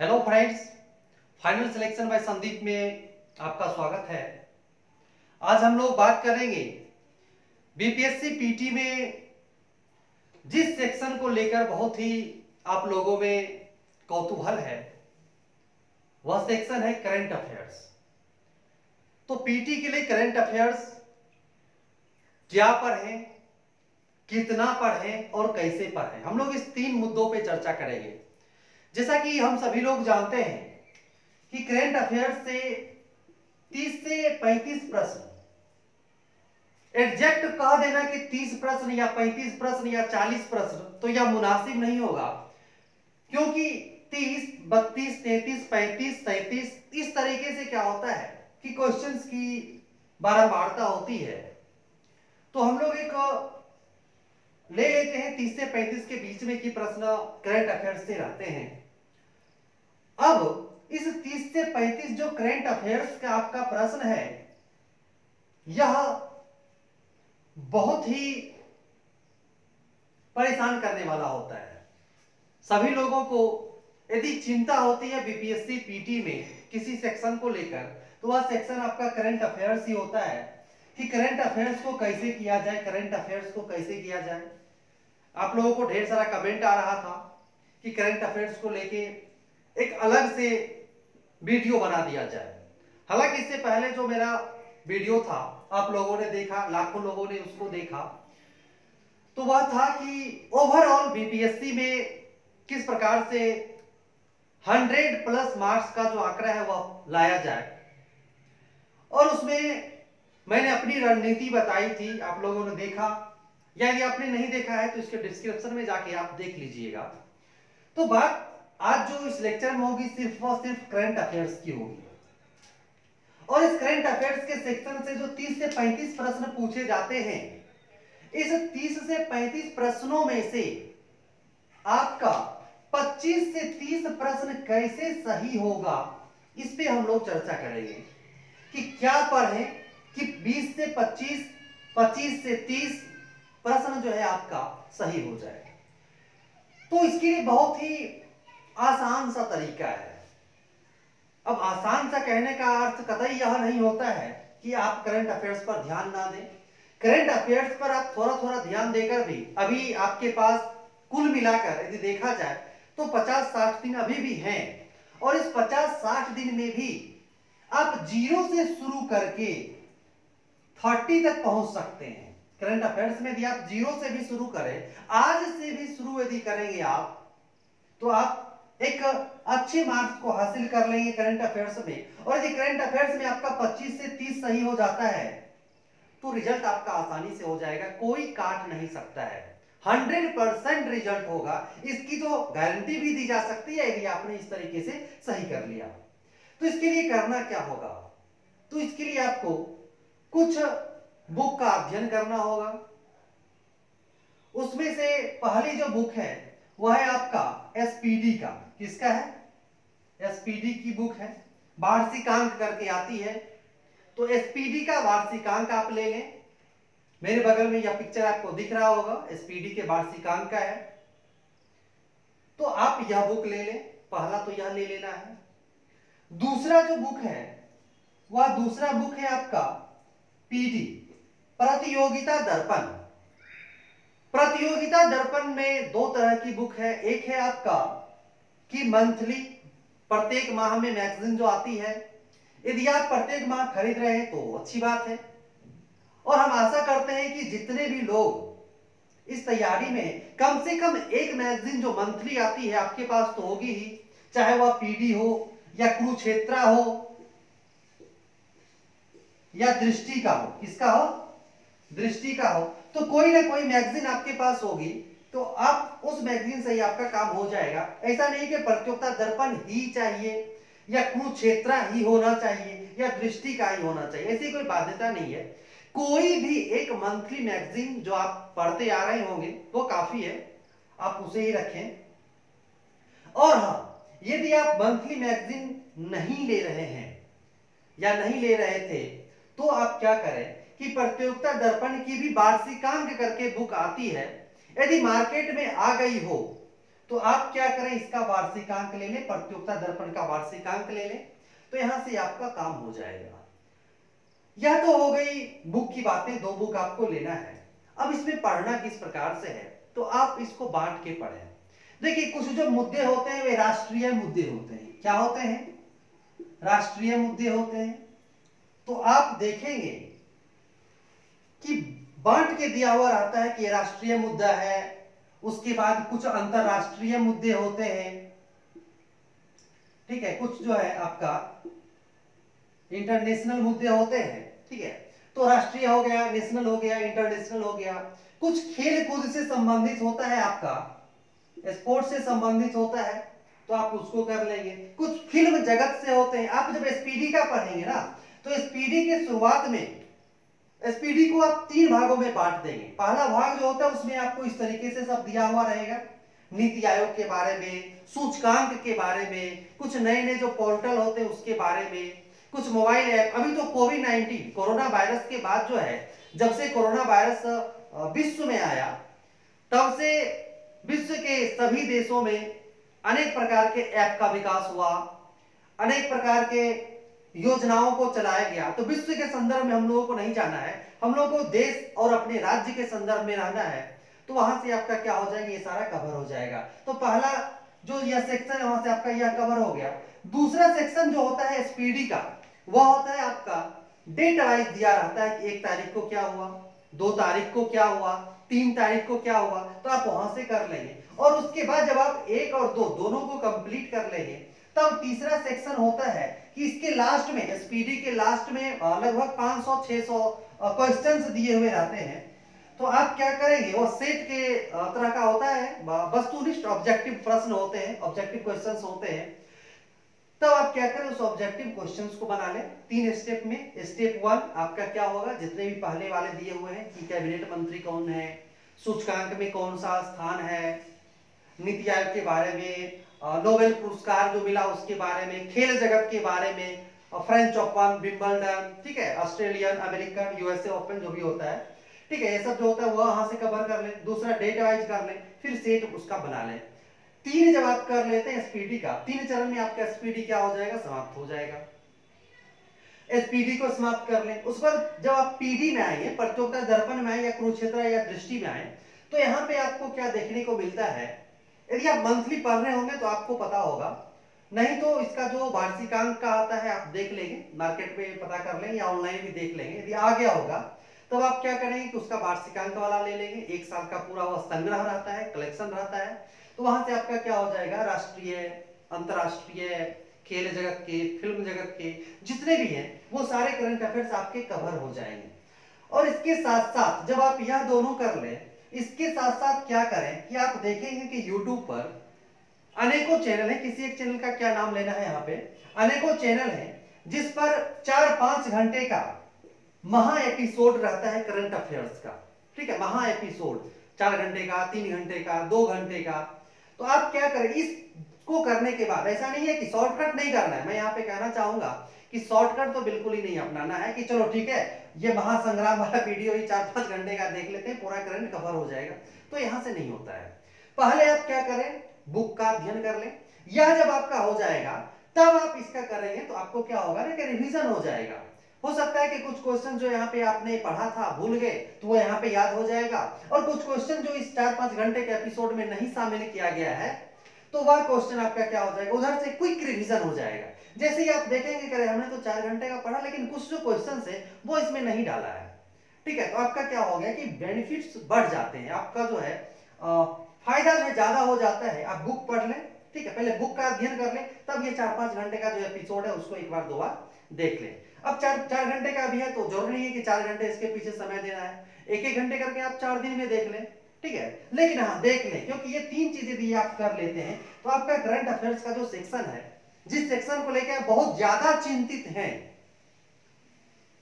Hello friends final selection by Sandeep में आपका स्वागत है। आज हम लोग बात करेंगे बीपीएससी पीटी में जिस सेक्शन को लेकर बहुत ही आप लोगों में कौतूहल है, वह सेक्शन है करंट अफेयर्स तो पीटी के लिए करंट अफेयर्स क्या पढ़ें कितना पढ़ें और कैसे पढ़ें हम लोग इस तीन मुद्दों पे चर्चा करेंगे। जैसा कि हम सभी लोग जानते हैं कि करेंट अफेयर्स से 30 से 35 प्रश्न एग्जैक्ट कह देना कि 30 प्रश्न या 35 प्रश्न या 40 प्रश्न तो यह मुनासिब नहीं होगा। क्योंकि 30, 32, 33, 35, 37 इस तरीके से क्या होता है कि क्वेश्चंस की बारंबारता होती है। तो हम लोग एक ले लेते हैं 30 से 35 के बीच में की प्रश्न करंट अफेयर्स से रहते हैं। अब इस 30 से 35 जो करेंट अफेयर्स का आपका प्रश्न है, यह बहुत ही परेशान करने वाला होता है। सभी लोगों को यदि चिंता होती है बीपीएससी पीटी में किसी सेक्शन को लेकर तो वह सेक्शन आपका करंट अफेयर्स ही होता है कि करंट अफेयर्स को कैसे किया जाए करंट अफेयर्स को कैसे किया जाए। आप लोगों को ढेर सारा कमेंट आ रहा था कि करंट अफेयर्स को लेके एक अलग से वीडियो बना दिया जाए। हालाँकि इससे पहले जो मेरा वीडियो था, आप लोगों ने देखा, लाखों लोगों ने उसको देखा तो वह था कि ओवरऑल बीपीएससी में किस प्रकार से 100 प्लस मार्क्स का जो आंकड़ा है वह लाया जाए। और उसमें मैंने अपनी रणनीति बताई थी, आप लोगों ने देखा। या यदि आपने नहीं देखा है तो इसके डिस्क्रिप्शन में जाके आप देख लीजिएगा। तो बात आज जो लेक्चर में होगी, सिर्फ़ और सिर्फ़ करंट अफेयर्स की होगी। और इस करंट अफेयर्स के सेक्शन से जो 30 से 35 प्रश्न पूछे जाते हैं, इस 30 से 35 प्रश्नों में से आपका 25 से 30 प्रश्न कैसे सही होगा, इस पे हम लोग चर्चा करेंगे। कि क्या पढ़ें कि 20 से 25 25 से 30 प्रश्न जो है आपका सही हो जाए। तो इसके लिए बहुत ही आसान सा तरीका है। अब आसान सा कहने का अर्थ कतई यह नहीं होता है कि आप करंट अफेयर्स पर ध्यान ना दें। करंट अफेयर्स पर आप थोड़ा थोड़ा ध्यान देकर भी अभी आपके पास कुल मिलाकर यदि देखा जाए तो 50-60 दिन अभी भी हैं और इस 50-60 दिन में भी आप ज़ीरो से शुरू करके 30 तक पहुँच सकते हैं। करंट अफेयर्स में यदि आप ज़ीरो से भी शुरू करें, आज से भी शुरू यदि करेंगे आप तो आप एक अच्छे मार्क्स को हासिल कर लेंगे करंट अफेयर्स में। और यदि करंट अफेयर्स में आपका 25 से 30 सही हो जाता है तो रिज़ल्ट आपका आसानी से हो जाएगा, कोई काट नहीं सकता है। 100 परसेंट रिज़ल्ट होगा। इसकी तो गारंटी भी दी जा सकती है, यदि आपने इस तरीके से सही कर लिया। तो इसके लिए करना क्या होगा? तो इसके लिए आपको कुछ बुक का अध्ययन करना होगा। उसमें से पहली जो बुक है, वह है आपका एसपीडी का। किसका है? एसपीडी की बुक है। वार्षिकांक करके आती है। तो एसपीडी का वार्षिकांक आप ले लें। मेरे बगल में यह पिक्चर आपको दिख रहा होगा। एसपीडी के वार्षिकांक का है। तो आप यह बुक ले लें। पहला तो यह ले लेना है। दूसरा जो बुक है, वह दूसरा बुक है आपका पीडी प्रतियोगिता दर्पण। प्रतियोगिता दर्पण में दो तरह की बुक है। एक है आपका कि मंथली प्रत्येक माह में मैगजीन जो आती है, यदि आप प्रत्येक माह खरीद रहे हैं तो अच्छी बात है। और हम आशा करते हैं कि जितने भी लोग इस तैयारी में कम से कम एक मैगजीन जो मंथली आती है आपके पास तो होगी ही, चाहे वह पीडी हो या कुरुक्षेत्रा हो या दृष्टि का हो, किसका हो? दृष्टि का हो। तो कोई ना कोई मैगजीन आपके पास होगी। तो आप उस मैगजीन से ही आपका काम हो जाएगा। ऐसा नहीं कि प्रतियोगिता दर्पण ही चाहिए, या कुरुक्षेत्र ही होना चाहिए, या दृष्टि का ही होना चाहिए, ऐसी कोई बाध्यता नहीं है। कोई भी एक मंथली मैगजीन जो आप पढ़ते आ रहे होंगे, वो काफ़ी है, आप उसे ही रखें। और हाँ यदि आप मंथली मैगजीन नहीं ले रहे हैं, या नहीं ले रहे थे तो आप क्या करें कि प्रतियोगिता दर्पण की भी वार्षिकांक करके बुक आती है यदि मार्केट में आ गई हो तो आप क्या करें? इसका वार्षिकांक ले लें, प्रतियोगिता दर्पण का वार्षिकांक ले लें तो यहाँ से आपका काम हो जाएगा। यह तो हो गई बुक की बातें, दो बुक आपको लेना है। अब इसमें पढ़ना किस प्रकार से है तो आप इसको बांट के पढ़ें। देखिए, कुछ जो मुद्दे होते हैं, वे राष्ट्रीय मुद्दे होते हैं। क्या होते हैं? राष्ट्रीय मुद्दे होते हैं। तो आप देखेंगे कि बांट के दिया हुआ रहता है कि राष्ट्रीय मुद्दा है। उसके बाद कुछ अंतरराष्ट्रीय मुद्दे होते हैं। ठीक है, कुछ जो है आपका इंटरनेशनल मुद्दे होते हैं, ठीक है। तो राष्ट्रीय हो गया नेशनल हो गया इंटरनेशनल हो गया। कुछ खेल कूद से संबंधित होता है आपका स्पोर्ट्स से संबंधित होता है तो आप उसको कर लेंगे। कुछ फ़िल्म जगत से होते हैं। आप जब एसपीडी का पढ़ेंगे ना तो एसपीडी के शुरुआत में एसपीडी को आप तीन भागों में बांट देंगे। पहला भाग जो होता है, उसमें आपको इस तरीके से सब दिया हुआ रहेगा। नीति आयोग के बारे में, सूचकांक के बारे में, कुछ नए नए जो पोर्टल होते हैं, उसके बारे में, कुछ मोबाइल ऐप। अभी तो कोविड नाइन्टीन, कोरोना वायरस के बाद जो है, जब से कोरोना वायरस विश्व में आया, तब से विश्व के सभी देशों में अनेक प्रकार के ऐप का विकास हुआ। अनेक प्रकार के योजनाओं को चलाया गया। तो विश्व के संदर्भ में हम लोगों को नहीं जाना है। हम लोगों को देश और अपने राज्य के संदर्भ में रहना है। तो वहाँ से आपका क्या हो जाएगा? ये सारा कवर हो जाएगा। तो पहला जो यह सेक्शन है, वहाँ से आपका यह कवर हो गया। दूसरा सेक्शन जो होता है स्पीडी का, वह होता है आपका डेट वाइज दिया रहता है कि एक तारीख को क्या हुआ, दो तारीख को क्या हुआ, तीन तारीख को क्या हुआ तो आप वहाँ से कर लेंगे। और उसके बाद जब आप एक और दो, दोनों को कंप्लीट कर लेंगे, तब तीसरा सेक्शन होता है कि इसके लास्ट में एसपीडी के लास्ट में लगभग 500-600 क्वेश्चंस दिए हुए रहते हैं। तो आप क्या करेंगे, वो सेट के तरह का होता है वस्तुनिष्ठ ऑब्जेक्टिव प्रश्न होते हैं ऑब्जेक्टिव क्वेश्चंस होते हैं। तब आप क्या करें, उस ऑब्जेक्टिव क्वेश्चंस को बना लें। तीन स्टेप में स्टेप वन आपका क्या होगा, जितने भी पहले वाले दिए हुए हैं, कि कैबिनेट मंत्री कौन है, सूचकांक में कौन सा स्थान है, नीति आयोग के बारे में नोबेल पुरस्कार जो मिला उसके बारे में, खेल जगत के बारे में फ्रेंच ओपन विम्बलडन ठीक है ऑस्ट्रेलियन अमेरिकन यूएसए ओपन जो भी होता है, ठीक है, ये सब जो होता है वहाँ से कवर कर ले, दूसरा डेट वाइज कर ले, फिर सेट उसका बना ले। तीन जब आप कर लेते हैं एसपीडी का, तीन चरण में आपका एसपीडी क्या हो जाएगा? समाप्त हो जाएगा। एसपीडी को समाप्त कर लें। उस पर जब आप पीडी में आएँगे प्रतियोगिता दर्पण में आए या कुरुक्षेत्र या दृष्टि में आए तो यहाँ पे आपको क्या देखने को मिलता है? यदि आप मंथली पढ़ रहे होंगे तो आपको पता होगा। नहीं तो इसका जो वार्षिकांक का आता है, आप देख लेंगे, मार्केट में पता कर लेंगे या ऑनलाइन भी देख लेंगे। यदि आ गया होगा, तब आप क्या करेंगे कि उसका वार्षिकांक वाला ले लेंगे। एक साल का पूरा वह संग्रह रहता है, कलेक्शन रहता है। तो वहाँ से आपका क्या हो जाएगा, राष्ट्रीय, अंतरराष्ट्रीय, खेल जगत के, फ़िल्म जगत के, जितने भी हैं, वो सारे करंट अफेयर्स आपके कवर हो जाएँगे। और इसके साथ साथ जब आप यह दोनों कर ले इसके साथ साथ क्या करें कि आप देखेंगे कि YouTube पर अनेकों चैनल है। किसी एक चैनल का क्या नाम लेना है यहाँ पे? अनेकों चैनल है जिस पर चार पाँच घंटे का महा एपिसोड रहता है करंट अफेयर्स का। ठीक है? महा एपिसोड चार घंटे का, तीन घंटे का, दो घंटे का। तो आप क्या करें? इसको करने के बाद, ऐसा नहीं है कि शॉर्टकट नहीं करना है। मैं यहाँ पे कहना चाहूँगा कि शॉर्टकट तो बिल्कुल ही नहीं अपनाना है कि चलो ठीक है, ये महासंग्राम वाला वीडियो ही चार पाँच घंटे का देख लेते हैं, पूरा करंट कवर हो जाएगा। तो यहाँ से नहीं होता है। पहले आप क्या करें बुक का अध्ययन कर लें। यह जब आपका हो जाएगा, तब आप इसका करेंगे तो आपको क्या होगा ना कि रिविजन हो जाएगा। हो सकता है कि कुछ क्वेश्चन जो यहाँ पे आपने पढ़ा था, भूल गए तो वो यहाँ पे याद हो जाएगा। और कुछ क्वेश्चन जो इस चार पाँच घंटे के एपिसोड में नहीं शामिल किया गया है तो वह क्वेश्चन आपका क्या हो जाएगा? उधर से क्विक रिविजन हो जाएगा। जैसे ही आप देखेंगे करे हमने तो चार घंटे का पढ़ा लेकिन कुछ जो क्वेश्चन है वो इसमें नहीं डाला है। ठीक है तो आपका क्या हो गया कि बेनिफिट्स बढ़ जाते हैं। आपका जो है आ, फ़ायदा जो ज़्यादा हो जाता है। आप बुक पढ़ लें ठीक है पहले बुक का अध्ययन कर लें तब ये चार पाँच घंटे का जो एपिसोड है उसको एक बार दो बार देख लें। अब चार चार घंटे का भी है तो ज़रूरी है कि चार घंटे इसके पीछे समय देना है। एक एक घंटे करके आप चार दिन में देख लें। ठीक है? लेकिन हाँ देख लें, क्योंकि ये तीन चीज़ें भी आप कर लेते हैं तो आपका करंट अफेयर्स का जो सेक्शन है, जिस सेक्शन को लेकर बहुत ज़्यादा चिंतित हैं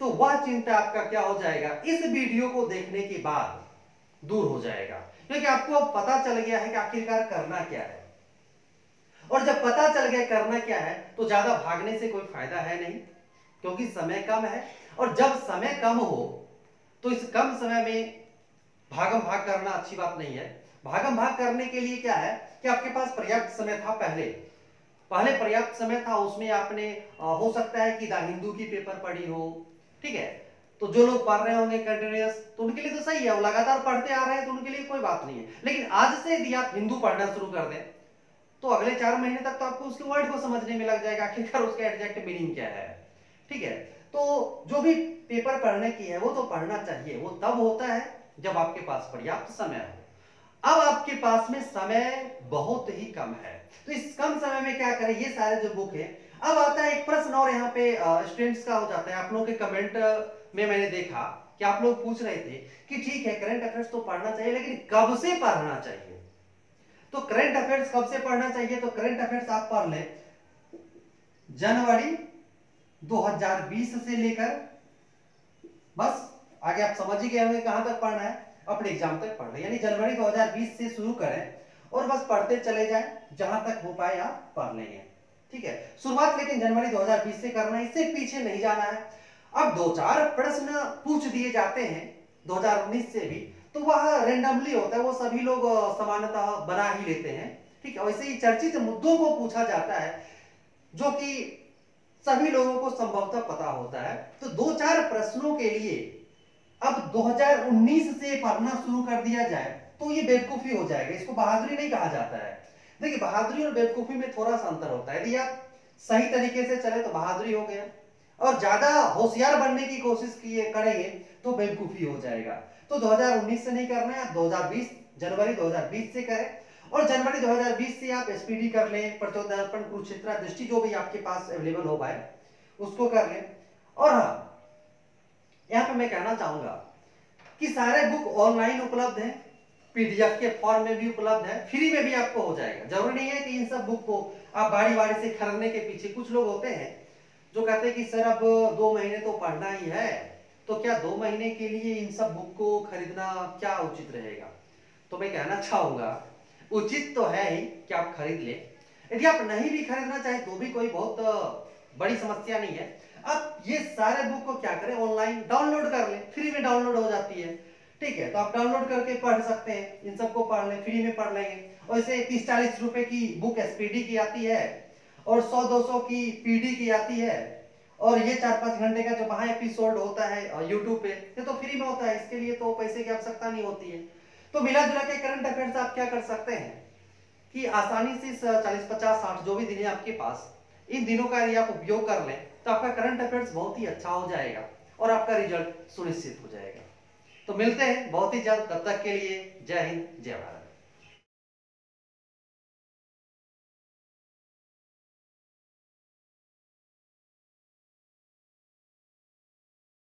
तो वह चिंता आपका क्या हो जाएगा? इस वीडियो को देखने के बाद दूर हो जाएगा। क्योंकि आपको अब पता चल गया है कि आखिरकार करना क्या है। और जब पता चल गया करना क्या है तो ज़्यादा भागने से कोई फ़ायदा है नहीं, क्योंकि समय कम है। और जब समय कम हो तो इस कम समय में भागम भाग करना अच्छी बात नहीं है। भागम भाग करने के लिए क्या है कि आपके पास पर्याप्त समय था पहले। पहले पर्याप्त समय था, उसमें आपने हो सकता है कि द हिंदू की पेपर पढ़ी हो, ठीक है? तो जो लोग पढ़ रहे होंगे कंटिन्यूस तो उनके लिए तो सही है, वो लगातार पढ़ते आ रहे हैं तो उनके लिए कोई बात नहीं है। लेकिन आज से यदि आप हिंदू पढ़ना शुरू कर दें तो अगले चार महीने तक तो आपको उसके वर्ड को समझने में लग जाएगा, आखिरकार उसका एग्जैक्ट मीनिंग क्या है, ठीक है? तो जो भी पेपर पढ़ने की है, वो तो पढ़ना चाहिए, वो तब होता है जब आपके पास पर्याप्त समय हो। अब आपके पास में समय बहुत ही कम है। तो इस कम समय में क्या करें? ये सारे जो बुक है, अब आता है एक प्रश्न और यहाँ पे स्टूडेंट्स का हो जाता है। आप लोगों के कमेंट में मैंने देखा कि आप लोग पूछ रहे थे कि ठीक है करंट अफेयर्स तो पढ़ना चाहिए, लेकिन कब से पढ़ना चाहिए? तो करंट अफेयर्स कब से पढ़ना चाहिए? तो करंट अफेयर्स आप पढ़ लें। जनवरी 2020 से लेकर, बस आगे आप समझ ही गए होंगे कहाँ तक पढ़ना है। अपने एग्ज़ाम तक पढ़ यानी जनवरी 2020 से शुरू करें और बस पढ़ते चले जाएँ, जहाँ तक हो पाए आप पढ़ लेंगे। ठीक है? शुरुआत लेकिन जनवरी 2020 से करना है, इससे पीछे नहीं जाना है। अब दो चार प्रश्न पूछ दिए जाते हैं 2019 से भी तो वह रेंडमली होता है, वो सभी लोग समानता बना ही लेते हैं। ठीक है? वैसे ही चर्चित मुद्दों को पूछा जाता है, जो कि सभी लोगों को संभवतः पता होता है। तो दो चार प्रश्नों के लिए अब 2019 से पढ़ना शुरू कर दिया जाए तो ये बेवकूफ़ी हो जाएगा। इसको बहादुरी नहीं कहा जाता है। देखिए, बहादुरी और बेवकूफ़ी में थोड़ा सा अंतर होता है। यदि आप सही तरीके से चले तो बहादुरी हो गया। और ज़्यादा होशियार बनने की कोशिश किए, करेंगे तो बेवकूफ़ी हो जाएगा। तो 2019 से नहीं करना है 2020 जनवरी 2020 से करें। और जनवरी 2020 से आप एसपीडी कर लें प्रचोदर्पण कुरुक्षेत्र, दृष्टि जो भी आपके पास अवेलेबल हो पाए, उसको कर लें। और हाँ यहाँ पे मैं कहना चाहूँगा कि सारे बुक ऑनलाइन उपलब्ध हैं पीडीएफ के फॉर्म में भी उपलब्ध है फ्री में भी आपको हो जाएगा। ज़रूरी नहीं है कि इन सब बुक को आप बारी बारी से खरीदने के पीछे कुछ लोग होते हैं जो कहते हैं कि, सर, अब दो महीने तो पढ़ना ही है तो क्या दो महीने के लिए इन सब बुक को खरीदना क्या उचित रहेगा? तो मैं कहना चाहूँगा, उचित तो है ही कि आप खरीद ले। यदि आप नहीं भी खरीदना चाहे तो भी कोई बहुत बड़ी समस्या नहीं है। अब ये सारे बुक को क्या करें ऑनलाइन डाउनलोड कर ले फ्री में डाउनलोड हो जाती है। ठीक है तो आप डाउनलोड करके पढ़ सकते हैं, इन सबको पढ़ लें फ्री में पढ़ लेंगे। और इसे तीस चालीस रुपए की बुक एसपीडी की आती है, और सौ दो सौ की पीडी की आती है, और ये चार पाँच घंटे का जो वहाँ एपिसोड होता है यूट्यूब पे, ये तो फ्री में होता है, इसके लिए तो पैसे की आवश्यकता नहीं होती है। तो मिला जुला के करंट अफेयर्स आप क्या कर सकते हैं कि आसानी से चालीस पचास साठ जो भी दिन है आपके पास इन दिनों का यदि आप उपयोग कर लें तो आपका करंट अफेयर्स बहुत ही अच्छा हो जाएगा और आपका रिज़ल्ट सुनिश्चित हो जाएगा। तो मिलते हैं बहुत ही जल्द, तब तक के लिए जय हिंद, जय भारत।